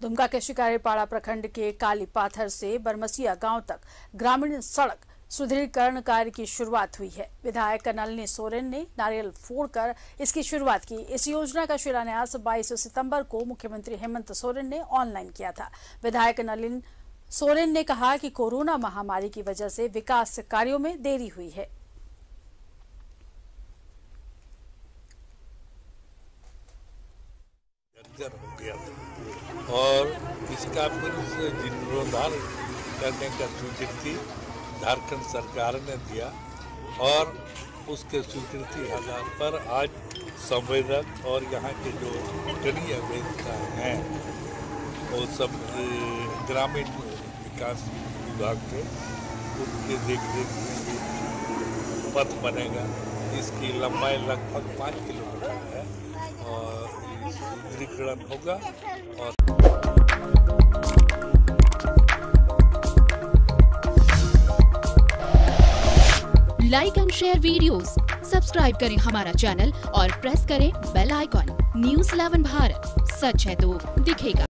दुमका के शिकारीपाड़ा प्रखंड के काली पाथर से बरमसिया गाँव तक ग्रामीण सड़क सुदृढ़ीकरण कार्य की शुरुआत हुई है। विधायक नलिनी सोरेन ने नारियल फोड़कर इसकी शुरुआत की। इस योजना का शिलान्यास 22 सितंबर को मुख्यमंत्री हेमंत सोरेन ने ऑनलाइन किया था। विधायक नलिन सोरेन ने कहा कि कोरोना महामारी की वजह से विकास कार्यों में देरी हुई है। हो गया था। और इसका फिर से जीर्णोद्धार करने का स्वीकृति झारखंड सरकार ने दिया और उसके स्वीकृति आधार पर आज संवेदक और यहाँ के जो कनीय अभियंता हैं, वो सब ग्रामीण विकास विभाग के, उनके देख रेख में पथ बनेगा। इसकी लंबाई लगभग पाँच किलोमीटर है और सुदृढ़ीकरण होगा और like and share videos, subscribe करें हमारा चैनल और प्रेस करें बेल आइकॉन न्यूज़ 11 भारत. सच है तो दिखेगा।